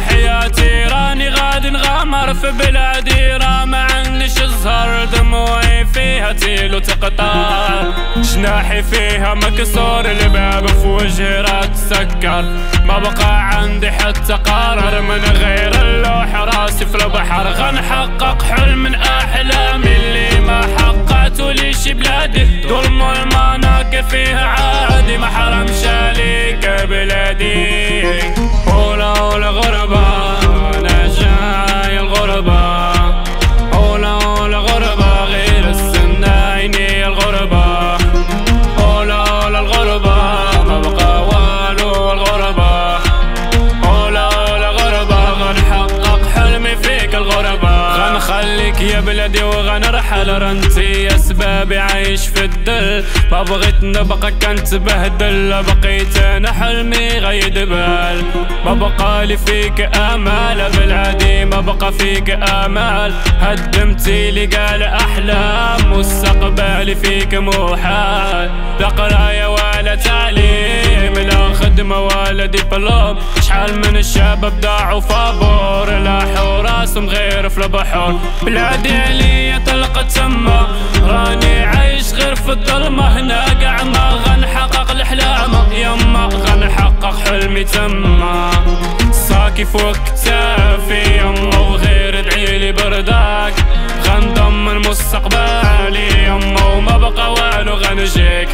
حياتي راني غاد نغامر في بلادي رامع عنش الزهر دموعي فيها تيل وتقطع. جناحي فيها مكسور الباب في وجهي راه تسكر ما بقى عندي حتى قرار من غير اللوح راسي في البحر. غنحقق حلم من أحلامي اللي ما حققته ليش بلادي؟ ظلم المناكب فيها عادي ما حرمش عليك بلادي. غنخليك يا بلدي وغنرحل رنتي أسبابي عايش في الدل. ما بغيت نبقى كنت بهدل بقيت أنا حلمي غيدبل ما بقى لي فيك آمال بالعادي ما بقى فيك آمال. هدمتي لي قال أحلام مستقبلي فيك محال. لا قراية ولا تعليم لا ولا دبلوم شحال من الشباب ضاعوا فابور. لاحوا راسهم غير في البحور. بلادي عليا طلقت تما راني عايش غير في الظلمة. هنا قاع ما غنحقق الأحلام يما غنحقق حلمي تما صاكي فوق كتافي يما وغير ادعيلي برداك. غنضمن مستقبلي يما وما بقى والو غنجيك.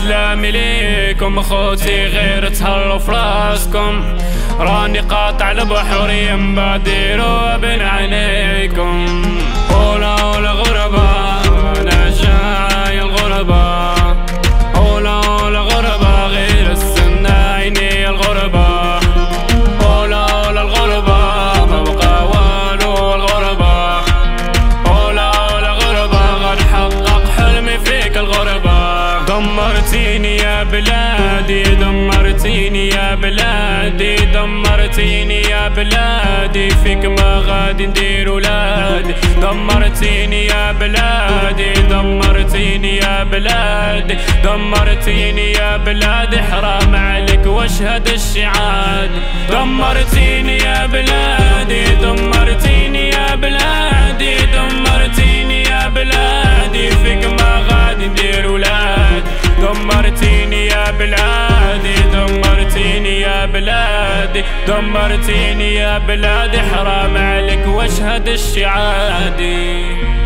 سلامي ليكم خوتي غير تهلوا فراسكم راني قاطع البحر يما ديروا بين عينيكم. بلادي دمرتيني يا بلادي دمرتيني يا بلادي. فيك ما غادي ندير ولادي. دمرتيني يا بلادي دمرتيني يا بلادي. دمرتيني يا بلادي حرام عليك واشهد الشعاد دمرتيني يا بلادي. بلادي دمرتيني يا بلادي حرام عليك واشهد الشعادي.